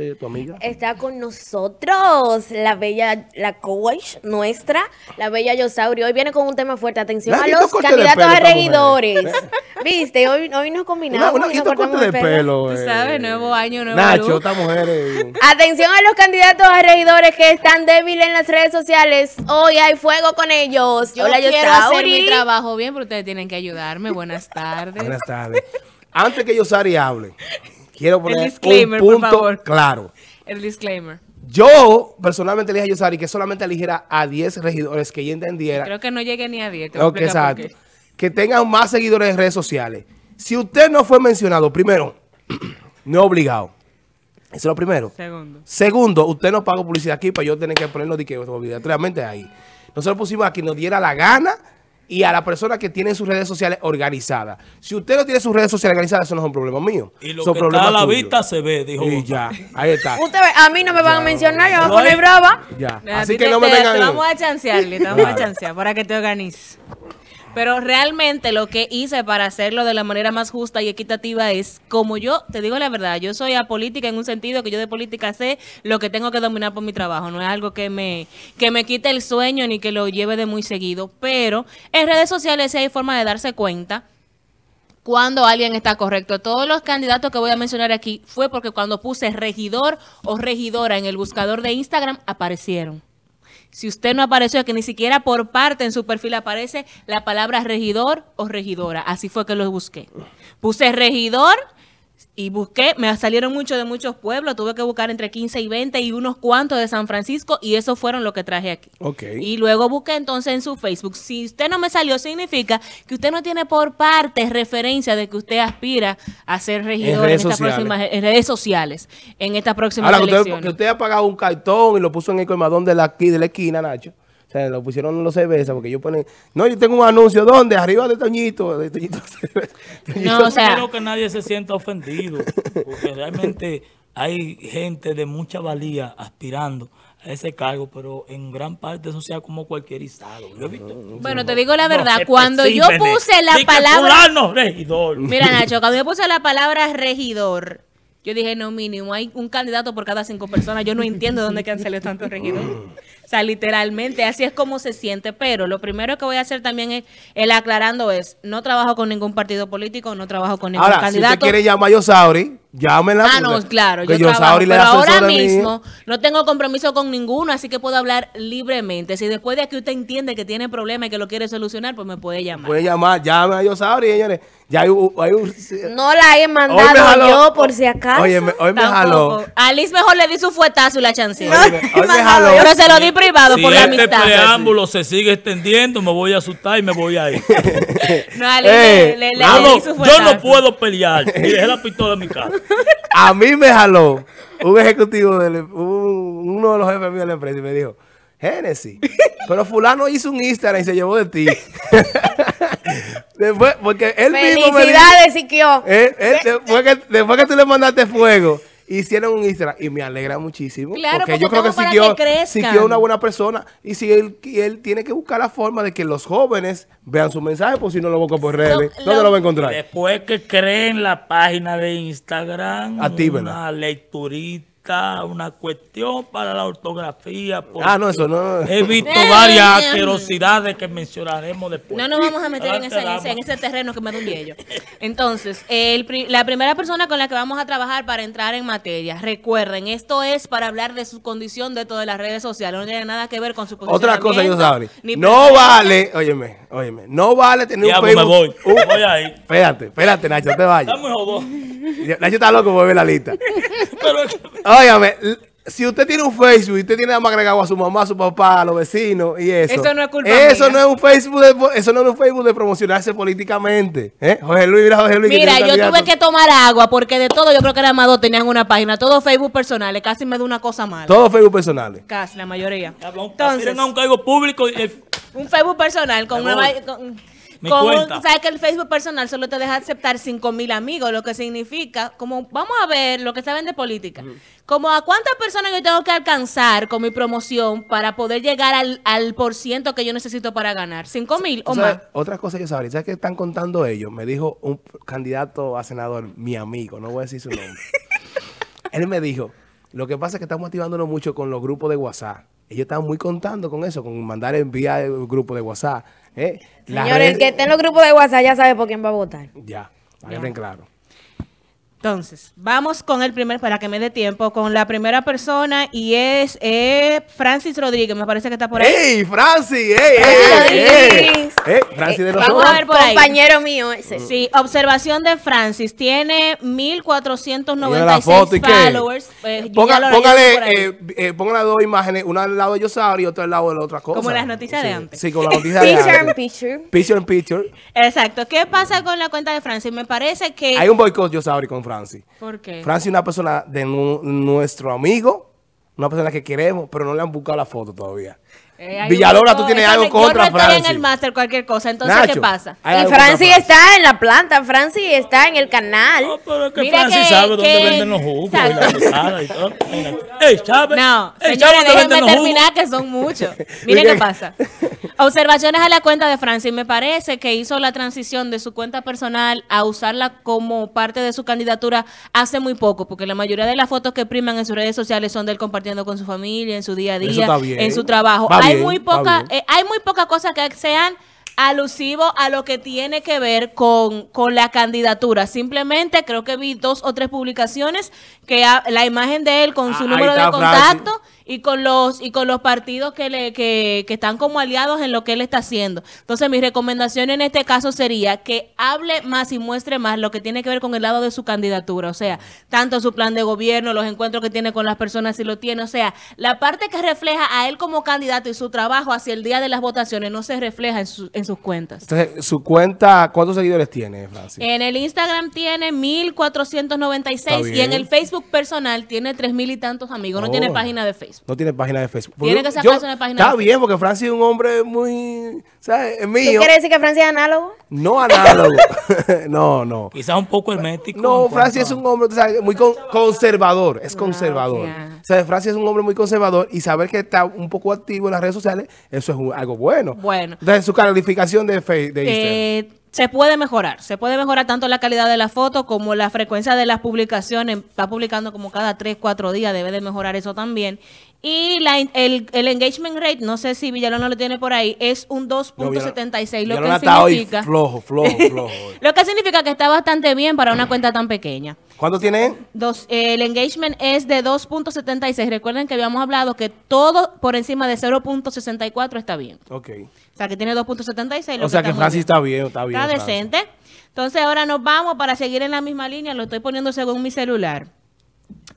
Eh, tu amiga. Está con nosotros la bella, la coach nuestra, la bella Yosauri. Hoy viene con un tema fuerte. Atención a los candidatos pelo a regidores. ¿Viste? Hoy, hoy nos Una, combinamos. una y nos cortamos de el pelo. Tú eh. sabes, nuevo año, nuevo Nacho, esta mujer. eh. Atención a los candidatos a regidores que están débiles en las redes sociales. Hoy hay fuego con ellos. Yo Hola, quiero hacer mi trabajo bien, pero ustedes tienen que ayudarme. Buenas tardes. Buenas tardes. Antes que Yosari hable, quiero poner un por punto favor. claro. El disclaimer. Yo personalmente le dije a Yosari que solamente eligiera a 10 regidores que ella entendiera. Creo que no llegue ni a 10. te voy a Ok, explicar por exacto. Que tengan más seguidores en redes sociales. Si usted no fue mencionado, primero, no es obligado. Eso es lo primero. Segundo. Segundo, usted no pagó publicidad aquí para yo tener que ponerlo de que obligatoriamente ahí. Nosotros pusimos a quien nos diera la gana y a la persona que tiene sus redes sociales organizadas. Si usted no tiene sus redes sociales organizadas, eso no es un problema mío. Y lo que está a la tuyo. vista se ve, dijo. Y ya, ahí está. Usted ve, a mí no me van a mencionar, yo me voy a poner brava. Ya. Así que no me te- vengan. Te vamos a chancearle, te vamos a chancear para que te organices. Pero realmente lo que hice para hacerlo de la manera más justa y equitativa es, como yo, te digo la verdad, yo soy apolítica en un sentido que yo de política sé lo que tengo que dominar por mi trabajo. No es algo que me, que me quite el sueño ni que lo lleve de muy seguido. Pero en redes sociales sí hay forma de darse cuenta cuando alguien está correcto. Todos los candidatos que voy a mencionar aquí fue porque cuando puse regidor o regidora en el buscador de Instagram aparecieron. Si usted no apareció, que ni siquiera por parte en su perfil aparece la palabra regidor o regidora. Así fue que los busqué. Puse regidor y busqué, me salieron muchos de muchos pueblos, tuve que buscar entre 15 y 20 y unos cuantos de San Francisco y esos fueron lo que traje aquí. Y luego busqué entonces en su Facebook. Si usted no me salió, significa que usted no tiene por parte referencia de que usted aspira a ser regidor en, estas sociales. próximas en redes sociales, en estas próximas Ahora, que usted, elecciones. que usted ha pagado un cartón y lo puso en el colmadón de la, de la esquina, Nacho. O sea, lo pusieron en los cervezas porque yo pone, no, yo tengo un anuncio, ¿dónde? Arriba de Toñito, de Toñito. Toñito. No, o sea, quiero que nadie se sienta ofendido, porque realmente hay gente de mucha valía aspirando a ese cargo, pero en gran parte eso sea como cualquier he visto- Bueno, te digo la verdad, cuando yo puse la palabra... fulano, regidor. Mira, Nacho, cuando yo puse la palabra regidor, yo dije, no, mínimo, hay un candidato por cada cinco personas. Yo no entiendo dónde que han salido tantos regidores. O sea, literalmente, así es como se siente. Pero lo primero que voy a hacer también es, el aclarando es, no trabajo con ningún partido político, no trabajo con ningún Ahora, si candidato. usted quiere llamar a Yosauri, llámenla. Ah, no, claro, yo trabajo, le pero ahora mismo no tengo compromiso con ninguno, así que puedo hablar libremente. Si después de que usted entiende que tiene problemas y que lo quiere solucionar, pues me puede llamar. Puede llamar, llame a Yosauri, señores. Ya hay, un- hay un... No la he Hoy me mandado jaló- yo, por si acaso. Oye, me- hoy me Tampoco. jaló. A Liz mejor le di su fuetazo y la chance. Oye, me- hoy me jaló. Pero se lo di privado Si por la este amistad. preámbulo se sigue extendiendo, me voy a asustar y me voy a ir. No, a Liz Eh, le, le- le Yo di no, su yo fuetazo. no puedo pelear. Y dejé la pistola en mi casa. A mí me jaló un ejecutivo, de la- un- uno de los jefes míos de la empresa y me dijo, Génesis, pero fulano hizo un Instagram y se llevó de ti. después, porque él mismo me dijo, Siquio. él- él- después, que, después que tú le mandaste fuego, hicieron un Instagram y me alegra muchísimo. Claro, porque, porque yo creo que siguió, que siguió una buena persona y si él, y él tiene que buscar la forma de que los jóvenes vean su mensaje, por si no lo busca por redes. Lo- ¿Dónde lo- lo va a encontrar? Después que creen la página de Instagram, Actívenla. una lecturita, una cuestión para la ortografía. Ah, no, eso no. He visto varias asquerosidades que mencionaremos después. No nos vamos a meter en ese, en, ese, dama. en ese terreno que me un yello. Entonces, el la primera persona con la que vamos a trabajar para entrar en materia, recuerden, esto es para hablar de su condición dentro de las redes sociales, no tiene nada que ver con su Otra cosa, yo sabré. No vale, óyeme, óyeme, no vale tener Ya, un pues me Facebook. voy. Me voy a ir. Espérate, espérate, Nacho, te vayas. Está muy jodón. Nacho está loco por ver la lista. L- si usted tiene un Facebook y usted tiene nada más agregado a su mamá, a su papá, a los vecinos y eso. Eso no es culpa Eso mía. no es un Facebook de, eso no es un Facebook de promocionarse políticamente. ¿eh? Jorge Luis, mira Jorge Luis. Mira, yo candidato. tuve que tomar agua porque de todo yo creo que era más dos tenían una página, todo Facebook personales, casi me da una cosa mala. Todos Facebook personales. Casi, la mayoría. Entonces, Entonces, a un cargo público y el- un Facebook personal con una... Con, Mi cuenta. sabes que el Facebook personal solo te deja aceptar 5 mil amigos, lo que significa, como vamos a ver lo que saben de política, como a cuántas personas yo tengo que alcanzar con mi promoción para poder llegar al, al por ciento que yo necesito para ganar, 5 mil o O sea, más. otra cosa yo sabría, ¿sabes qué están contando ellos? Me dijo un candidato a senador, mi amigo, no voy a decir su nombre. Él me dijo Lo que pasa es que estamos activándonos mucho con los grupos de WhatsApp. Ellos están muy contando con eso, con mandar enviar el grupo de WhatsApp. ¿eh? Señores, el que esté en los grupos de WhatsApp ya sabe por quién va a votar. Ya, para que estén claro. Entonces, vamos con el primer, para que me dé tiempo, con la primera persona y es eh, Francis Rodríguez, me parece que está por ahí. ¡Ey, Francis! ¡Ey, Francis ey, ey! Rodríguez. ¡Eh, Francis de vamos nosotros! a ver por ahí. Compañero mío ese. Sí, observación de Francis. Tiene Mira 1496 la foto y qué. followers. Eh, Ponga- póngale, eh, eh, póngale dos imágenes, una al lado de Yosauri y otra al lado de la otra cosa. Como las noticias de antes. Sí, como las noticias de Picture in antes. picture. Picture in picture. Exacto. ¿Qué pasa con la cuenta de Francis? Me parece que... Hay un boicot Yosauri con Francis. ¿Por qué? Francis es una persona de nu- nuestro amigo, una persona que queremos, pero no le han buscado la foto todavía. Eh, Villalobra, tú tienes algo contra Yo no estoy en Francis. el máster, cualquier cosa. Entonces, Nacho, ¿qué pasa? Y Francis está en la planta, Francis está en el canal. No, pero es que Mira Francis que- sabe dónde que- venden los jugos y la pesada y todo. Mira. ¡Ey, Chávez! No, ¡Ey, señores, Chávez, ¿dónde déjenme terminar que son muchos. Miren qué pasa. Observaciones a la cuenta de Francis. Me parece que hizo la transición de su cuenta personal a usarla como parte de su candidatura hace muy poco, porque la mayoría de las fotos que priman en sus redes sociales son de él compartiendo con su familia, en su día a Eso día, está bien. en su trabajo. Va hay muy poca, eh, hay muy pocas cosas que sean alusivo a lo que tiene que ver con, con la candidatura. Simplemente creo que vi dos o tres publicaciones que ha- la imagen de él con Ah, su número de Francis. contacto y con los y con los partidos que le que, que están como aliados en lo que él está haciendo. Entonces, mi recomendación en este caso sería que hable más y muestre más lo que tiene que ver con el lado de su candidatura, o sea, tanto su plan de gobierno, los encuentros que tiene con las personas si lo tiene, o sea, la parte que refleja a él como candidato y su trabajo hacia el día de las votaciones no se refleja en, su- en sus cuentas. Entonces, su cuenta, ¿cuántos seguidores tiene, Francis? En el Instagram tiene 1496 Está y en el Facebook personal tiene tres mil y tantos amigos. No Oh. tiene página de Facebook. No tiene página de Facebook. Tiene que sacarse una página Está de bien, porque Francis es un hombre muy, ¿sabes? Es ¿Tú mío. quieres decir que Francis es análogo? No análogo. no, no. Quizás un poco hermético. No, Francis es un hombre tú sabes, muy con- conservador, es conservador. ok. O sea, Francis es un hombre muy conservador y saber que está un poco activo en las redes sociales, eso es un- algo bueno. Bueno. Entonces, su calificación de, Face- de Instagram. Eh, se puede mejorar, se puede mejorar tanto la calidad de la foto como la frecuencia de las publicaciones. Está publicando como cada 3, 4 días, debe de mejorar eso también. Y la, el, el engagement rate, no sé si Villalona lo tiene por ahí, es un 2.76, lo Villalona que está hoy significa... flojo, flojo, flojo. Lo que significa que está bastante bien para una cuenta tan pequeña. ¿Cuánto tiene? Dos, eh, el engagement es de 2.76. Recuerden que habíamos hablado que todo por encima de 0.64 está bien. Ok. O sea, que tiene 2.76. lo O sea que Francis bien. está bien, está bien. Está Francis. decente. Entonces ahora nos vamos para seguir en la misma línea. Lo estoy poniendo según mi celular.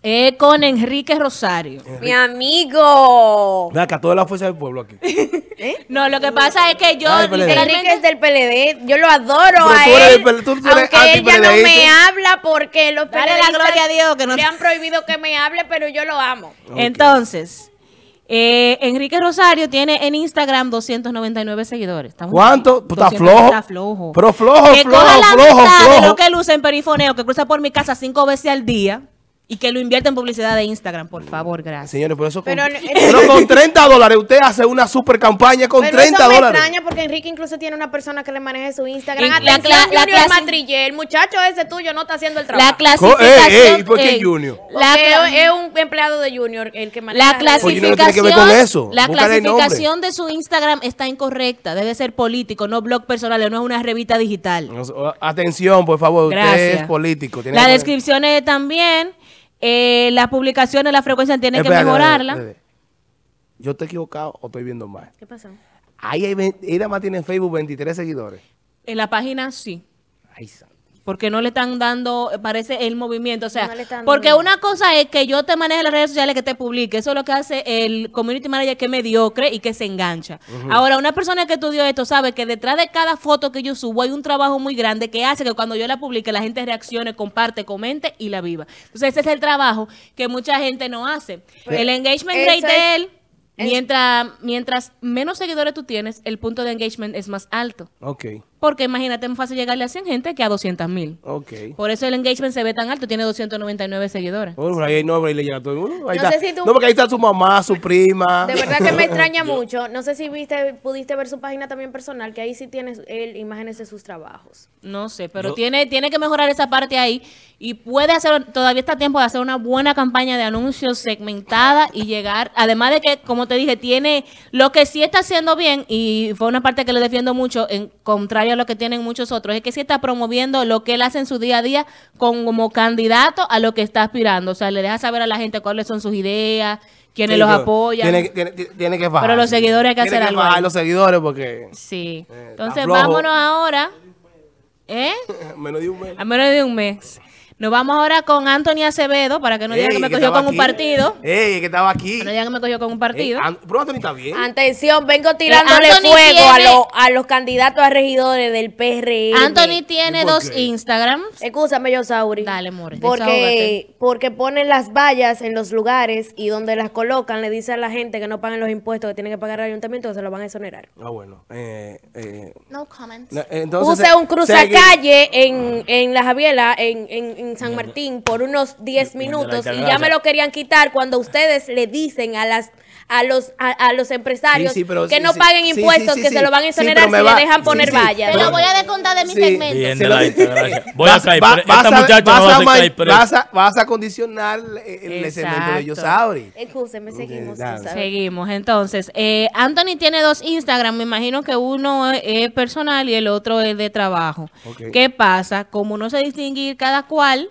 Eh, con Enrique Rosario. Mi amigo. Mira, que a toda la fuerza del pueblo aquí. No, lo que pasa es que yo PLD. literalmente- Enrique es del PLD. Yo lo adoro a eres él. del PLD, tú- tú eres aunque él ya no me habla porque los Dale la gloria a Dios que no- le han prohibido que me hable, pero yo lo amo. Entonces, eh, Enrique Rosario tiene en Instagram 299 seguidores. Está ¿Cuánto? bien. ¿Tú estás 200, flojo? Está flojo. Pero flojo, que flojo, coja la flojo, mitad de flojo. lo que luce en perifoneo, que cruza por mi casa cinco veces al día y que lo invierte en publicidad de Instagram, por favor, gracias. Señores, por eso con, Pero- pero con 30 dólares usted hace una super campaña con Pero 30 eso me dólares. extraña porque Enrique incluso tiene una persona que le maneje su Instagram. Y la Atención, cla- la Junior clase- Matrillé, el muchacho ese tuyo no está haciendo el trabajo. La clasificación. ey, ¿y por qué ey, Junior? La, es un empleado de Junior el que maneja la Pues clasificación, no tiene que ver con eso. la clasificación de su Instagram está incorrecta. Debe ser político, no blog personal, no es una revista digital. No, Atención, por favor, usted Gracias. es político. tiene Las que- descripciones también, eh, las publicaciones, la frecuencia tiene que Espérate, mejorarla. espérate. ¿Yo estoy equivocado o estoy viendo mal? ¿Qué pasó? Ahí hay, ella más tiene en Facebook 23 seguidores. En la página sí. Ay, santo. Porque no le están dando, eh, parece, el movimiento. O sea, No porque una cosa es que yo te maneje las redes sociales, que te publique. Eso es lo que hace el community manager que es mediocre y que se engancha. Ahora, una persona que estudió esto sabe que detrás de cada foto que yo subo hay un trabajo muy grande que hace que cuando yo la publique la gente reaccione, comparte, comente y la viva. Entonces, ese es el trabajo que mucha gente no hace. Pues, el engagement rate de él, mientras, mientras menos seguidores tú tienes, el punto de engagement es más alto. Ok. Porque imagínate, es más fácil llegarle a 100 gente que a 200 mil. Ok. Por eso el engagement se ve tan alto, tiene 299 seguidores. Pero ahí no, ahí le llega a todo el mundo. Ahí No está. sé si tú- No, porque ahí está su mamá, su prima. De verdad que me extraña mucho. No sé si viste, pudiste ver su página también personal, que ahí sí tienes él imágenes de sus trabajos. No sé, pero Yo- tiene, tiene que mejorar esa parte ahí y puede hacer, todavía está a tiempo de hacer una buena campaña de anuncios segmentada y llegar, además de que, como te dije, tiene lo que sí está haciendo bien y fue una parte que le defiendo mucho, en contrario a lo que tienen muchos otros, es que sí está promoviendo lo que él hace en su día a día como candidato a lo que está aspirando, o sea, le deja saber a la gente cuáles son sus ideas, quiénes Sí, los apoyan. Tiene, que- tiene, tiene que bajar. Pero los seguidores hay que Tiene hacer algo bajar los seguidores porque Sí. Eh, Entonces, vámonos ahora. ¿Eh? menos de un mes. A menos de un mes. Nos vamos ahora con Anthony Acevedo para que no digan que me cogió con un partido. Ey, que estaba aquí. Que no digan que me cogió con un partido. Pero Anthony está bien. Atención, vengo tirándole Eh, Anthony fuego a, los- a los candidatos a regidores del PRM. Anthony tiene ¿Y por dos qué? Instagrams. Escúchame, yo, Sauri. Dale, more, Porque, porque ponen las vallas en los lugares y donde las colocan le dice a la gente que no paguen los impuestos que tienen que pagar al ayuntamiento que se lo van a exonerar. Ah, bueno. Eh, eh, No comments. no, entonces, Puse un cruzacalle en, en la Javiela, en, en, en San Martín, por unos 10 de la minutos y ya me lo querían quitar cuando ustedes le dicen a las a los a, a los empresarios Sí, sí, pero que sí, no sí. paguen impuestos, sí, que sí. se lo van a exonerar si le dejan sí, poner sí. vallas. Te lo voy a descontar de mi Sí. segmento. Bien, de la. Voy a Vas- caer va- pre- vas Esta a- muchacha vas no va a caer vas a- vas a condicionar el, el segmento de. Yosauri. Escúcheme, seguimos. dale. tú sabes. Seguimos. Entonces, eh, Anthony tiene dos Instagram. Me imagino que uno es personal y el otro es de trabajo. Ok. ¿Qué pasa? Como no se distinguir cada cual,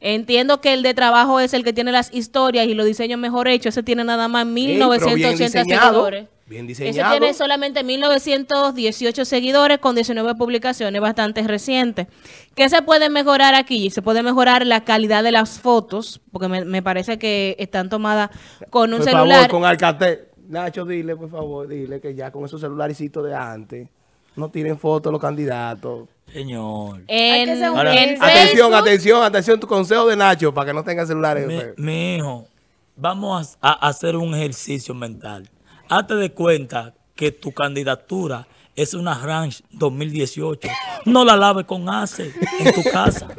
entiendo que el de trabajo es el que tiene las historias y los diseños mejor hechos. Ese tiene nada más pero bien 1980 diseñado, seguidores. bien Ese diseñado. tiene solamente 1918 seguidores con 19 publicaciones, bastante reciente. ¿Qué se puede mejorar aquí? Se puede mejorar la calidad de las fotos, porque me, me parece que están tomadas con un por celular. favor, con Alcatel. Nacho, dile, por favor, dile que ya con esos celularicitos de antes no tienen fotos los candidatos. Señor. Facebook, Atención, atención, atención, tu consejo de Nacho para que no tenga celulares. Mi, mi hijo, vamos a, a hacer un ejercicio mental. Hazte de cuenta que tu candidatura es una Ranch 2018. No la laves con ACE en tu casa.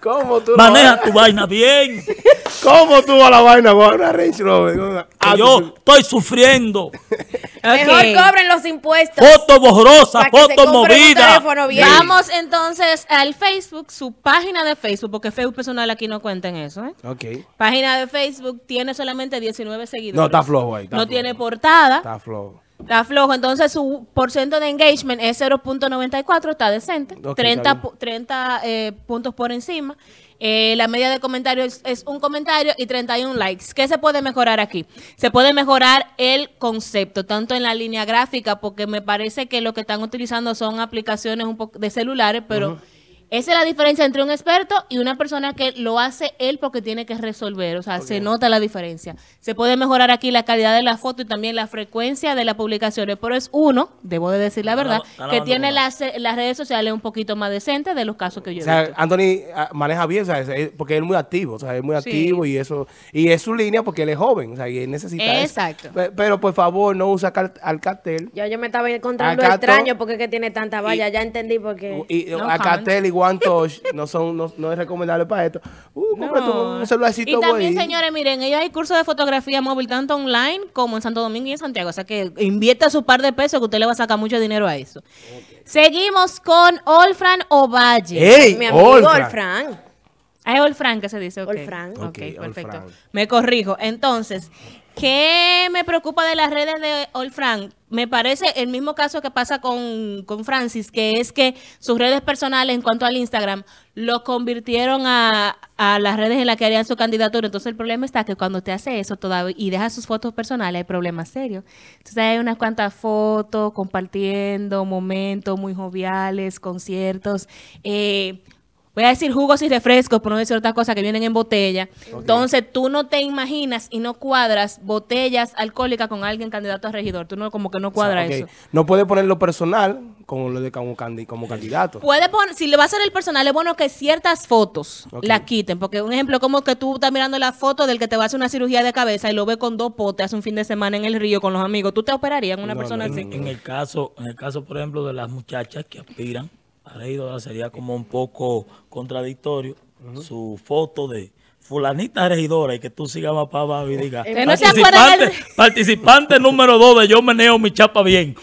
¿Cómo tú Maneja tu vaina bien. ¿Cómo tú a la vaina con una Range Rover? Una- yo estoy sufriendo. Mejor Ok. cobren los impuestos. Foto borrosa, foto movida. Vamos entonces al Facebook, su página de Facebook, porque Facebook personal aquí no cuenta en eso. ¿eh? Ok. Página de Facebook tiene solamente 19 seguidores. No, está flojo ahí. está no flojo. tiene portada. Está flojo. Está flojo, entonces su porcentaje de engagement es 0.94, está decente, Ok, 30, está bien. pu- 30 eh, puntos por encima. Eh, la media de comentarios es, es un comentario y 31 likes. ¿Qué se puede mejorar aquí? Se puede mejorar el concepto, tanto en la línea gráfica, porque me parece que lo que están utilizando son aplicaciones un poco de celulares, pero esa es la diferencia entre un experto y una persona que lo hace él porque tiene que resolver. O sea, se nota la diferencia. Se puede mejorar aquí la calidad de la foto y también la frecuencia de las publicaciones. Pero es uno, debo de decir la verdad, que tiene las, las redes sociales un poquito más decentes de los casos que yo O he sea, visto. Anthony ah, maneja bien, o sea, porque él es muy activo, o sea, es muy Sí. activo y eso, y es su línea porque él es joven, o sea, y él necesita eso. Exacto. Pe- Pero, por favor, no usa cal- Alcatel. Yo, yo me estaba encontrando extraño porque es que tiene tanta valla. ya entendí por qué. Y No Alcatel y One Touch no son, no, no es recomendable para esto. Uh, cómprate un, un celularcito Y también, señores, miren, ellos hay cursos de fotografía móvil tanto online como en Santo Domingo y en Santiago. O sea que invierta su par de pesos que usted le va a sacar mucho dinero a eso. Seguimos con Olfran Ovalle. ¡Ey! Mi amigo Olfran. Ah, es Olfran que se dice. Olfran. Ok, Ok, perfecto. Olfran. Me corrijo. Entonces, ¿qué me preocupa de las redes de Olfran? Me parece el mismo caso que pasa con, con Francis, que es que sus redes personales en cuanto al Instagram lo convirtieron a, a las redes en las que harían su candidatura. Entonces el problema está que cuando te hace eso todavía y deja sus fotos personales hay problemas serios. Entonces hay unas cuantas fotos compartiendo momentos muy joviales, conciertos. Eh, voy a decir jugos y refrescos, por no decir otras cosas que vienen en botella. Entonces tú no te imaginas y no cuadras botellas alcohólicas con alguien candidato a regidor. Tú no como que no cuadra Ok. eso. No puede poner lo personal como lo de como, candi- como candidato. Puede poner, si le va a hacer el personal, es bueno que ciertas fotos Ok. la quiten. Porque un ejemplo, como que tú estás mirando la foto del que te va a hacer una cirugía de cabeza y lo ve con dos potes hace un fin de semana en el río con los amigos. ¿Tú te operarías en una No, persona no, así? En el caso, en el caso, por ejemplo, de las muchachas que aspiran regidora, sería como un poco contradictorio su foto de fulanita regidora y que tú sigas más para abajo y digas ¿Usted no se participante, del- participante número dos de yo meneo mi chapa bien.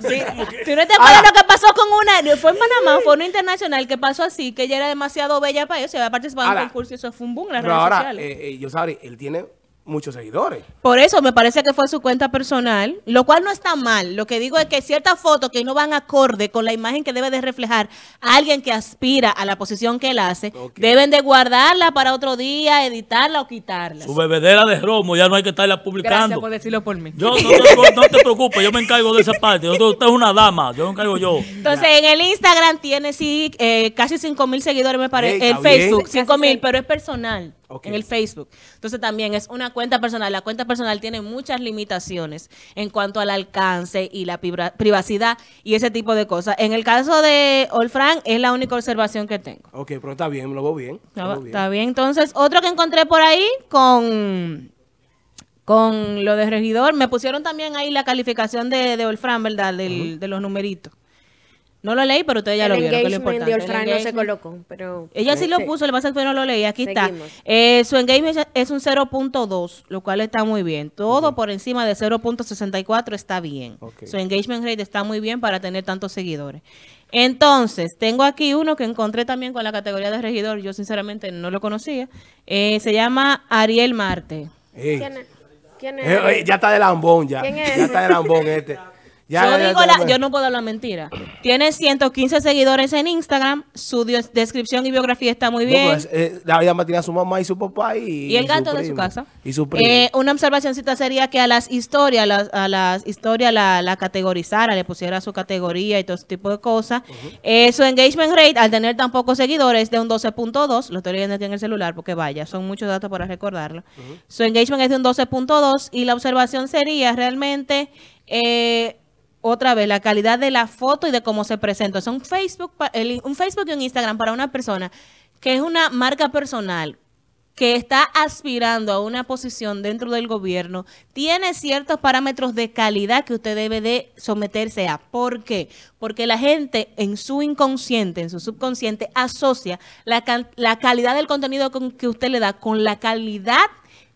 Sí. ¿Tú no te acuerdas lo que pasó con una? Fue en Panamá, fue una internacional que pasó así, que ella era demasiado bella para eso, y había participado en un concurso y eso fue un boom en las Pero redes ahora, sociales. eh, eh, yo sabré, él tiene muchos seguidores. Por eso me parece que fue su cuenta personal, lo cual no está mal. Lo que digo es que ciertas fotos que no van acorde con la imagen que debe de reflejar a alguien que aspira a la posición que él hace, deben de guardarla para otro día, editarla o quitarla. Su bebedera de romo ya no hay que estarla Gracias publicando. por decirlo por mí. Yo no te, no te preocupes, yo me encargo de esa parte. Usted usted es una dama, yo me encargo yo. Entonces, en el Instagram tiene sí eh, casi 5 mil seguidores, me parece. el Facebook, bien. 5 mil, pero es personal. En el Facebook. Entonces, también es una cuenta personal. La cuenta personal tiene muchas limitaciones en cuanto al alcance y la privacidad y ese tipo de cosas. En el caso de Olfran, es la única observación que tengo. Ok, pero está bien, me lo veo bien. Está, lo veo bien. está bien. Entonces, otro que encontré por ahí con, con lo de regidor, me pusieron también ahí la calificación de, de Olfran, ¿verdad? Del- De los numeritos. No lo leí, pero ustedes ya el lo vieron. que es lo de importante. Olfran no se colocó, pero... Ella sí lo Sí. puso, le pasa que no lo leí. Aquí Seguimos. está. Eh, su engagement es un 0.2, lo cual está muy bien. Todo por encima de 0.64 está bien. Su engagement rate está muy bien para tener tantos seguidores. Entonces, tengo aquí uno que encontré también con la categoría de regidor. Yo sinceramente no lo conocía. Eh, se llama Ariel Marte. ¿Quién es? ¿Quién es? Eh, ya está de lambón ya. ¿Quién es Ya está de lambón este. Ya, yo, ya, digo ya, la- yo no puedo hablar mentira. Tiene 115 seguidores en Instagram. Su descripción y biografía está muy No, bien. pues, eh, la vida mantiene a su mamá y su papá y, Y el gato de su casa. Y su. Eh, una observacióncita sería que a las historias, las- a las historias la, la categorizara, le pusiera su categoría y todo ese tipo de cosas. Eh, su engagement rate, al tener tan pocos seguidores, de un 12.2, lo estoy leyendo aquí en el celular porque vaya, son muchos datos para recordarlo. Su engagement es de un 12.2 y la observación sería realmente... eh, otra vez, la calidad de la foto y de cómo se presenta. Sea, un Facebook, un Facebook y un Instagram para una persona que es una marca personal, que está aspirando a una posición dentro del gobierno, tiene ciertos parámetros de calidad que usted debe de someterse a. ¿Por qué? Porque la gente en su inconsciente, en su subconsciente, asocia la, la calidad del contenido con- que usted le da con la calidad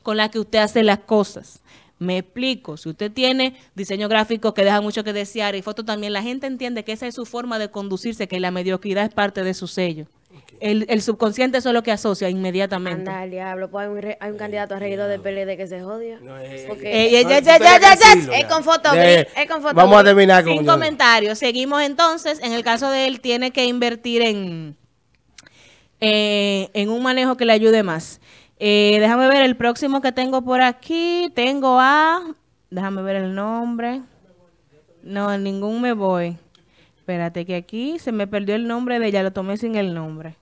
con la que usted hace las cosas. Me explico, si usted tiene diseño gráfico que deja mucho que desear y foto también, la gente entiende que esa es su forma de conducirse, que la mediocridad es parte de su sello. El, el subconsciente eso es lo que asocia inmediatamente. Anda, diablo. Pues hay un, re- hay un candidato a regidor del PLD que se jodia. No, eh, Eh, eh, Es con foto es con foto Vamos a terminar con Sin comentarios. Seguimos entonces. En el caso de él, tiene que invertir en, eh, en un manejo que le ayude más. Eh, déjame ver el próximo que tengo por aquí. Tengo a. Déjame ver el nombre. No, en ningún me voy. Espérate, que aquí se me perdió el nombre de ella, lo tomé sin el nombre.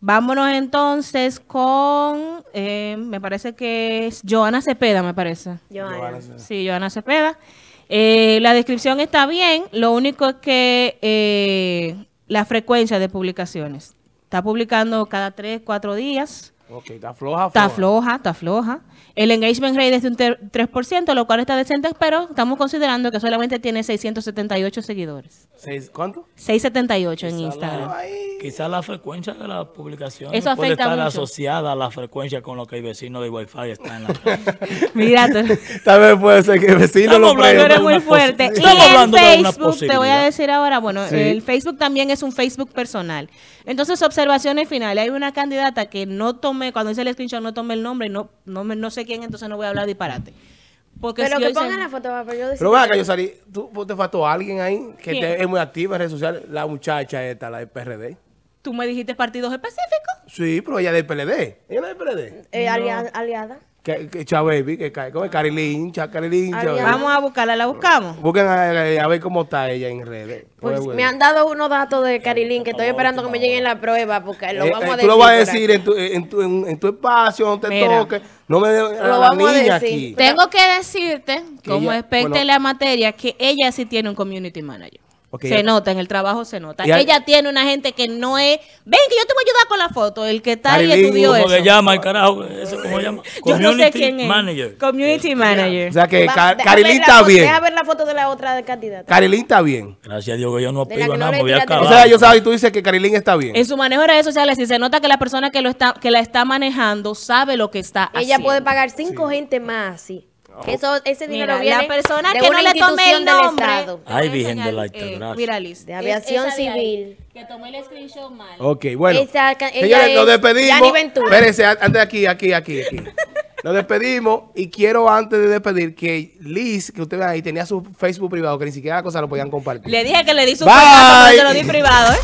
Vámonos entonces con. eh, me parece que es Joana Cepeda, me parece. Joana. Sí, Joana Cepeda. Eh, la descripción está bien, lo único es que eh, la frecuencia de publicaciones. Está publicando cada tres, cuatro días. Ok, está floja, Está floja, está floja. El engagement rate es de un ter- 3%, lo cual está decente, pero estamos considerando que solamente tiene 678 seguidores. Seis- ¿Cuánto? 678 en Instagram. Quizás la frecuencia de la publicación Eso puede estar mucho. asociada a la frecuencia con lo que el vecino de Wi-Fi está en la. Mira, tú- Tal vez puede ser que el vecino Estamos lo hablando muy una fuerte. Y Estamos hablando de una Facebook, te voy a decir ahora, bueno, Sí. el Facebook también es un Facebook personal. Entonces, observaciones finales. Hay una candidata que no cuando hice el screenshot no tomé el nombre, y no, no, me- no sé quién, entonces no voy a hablar disparate. Porque Pero si que hoy se- pongan la foto para yo decir. Pero venga, yo salí. ¿Tú te faltó alguien ahí que ¿Quién? te- es muy activa en redes sociales? La muchacha esta, la del PRD. tú me dijiste partidos específicos. Sí, pero ella es del PLD. Ella no es del PLD. Eh, alia- aliada. Que, que Chababy, que cae. ¿Cómo es? Carilín, Carilín. Vamos a buscarla, la buscamos. Busquen a, a ver cómo está ella en redes. Pues, Pues, bueno. me han dado unos datos de Carilín que estoy esperando que me lleguen la prueba porque lo Eh, vamos eh, a decir. tú lo vas a decir en tu, en, tu, en, en tu espacio, no te Mira. toques. No me de la vamos a decir. aquí. Tengo que decirte, Que como experta bueno. en la materia, que ella sí tiene un community manager. Se ya- nota, en el trabajo se nota. Y hay- ella tiene una gente que no es, ven que yo te voy a ayudar con la foto, el que está ahí estudió ¿Cómo eso. le llama el carajo? ¿Eso cómo se llama? Yo no sé Community quién es. Manager. Community manager. O sea que Carilín está bien. Deja ver la foto de la otra candidata. Carilín está bien. Gracias a Dios que yo no que no nada, le me voy a tiraste O sea, yo sabes, y tú dices que Carilín está bien. En su manejo de redes sociales, si se nota que la persona que lo está, que la está manejando sabe lo que está Ella haciendo. puede pagar cinco gente más así. Que eso, ese dinero Mira, viene la persona de que una no le tome el institución del nombre. Estado. Ay, Virgen de la Altagracia. mira, Liz, De es- aviación civil. Que tomé el screenshot mal. Ok, bueno. Esa ca- ella Señores, nos es despedimos. Yanni Ventura. Espérense, an- antes de aquí, aquí, aquí, aquí. Nos despedimos y quiero antes de despedir que Liz, que ustedes ahí tenía su Facebook privado, que ni siquiera la cosa lo podían compartir. Le dije que le di su cuentazo, pero se lo di privado, ¿eh?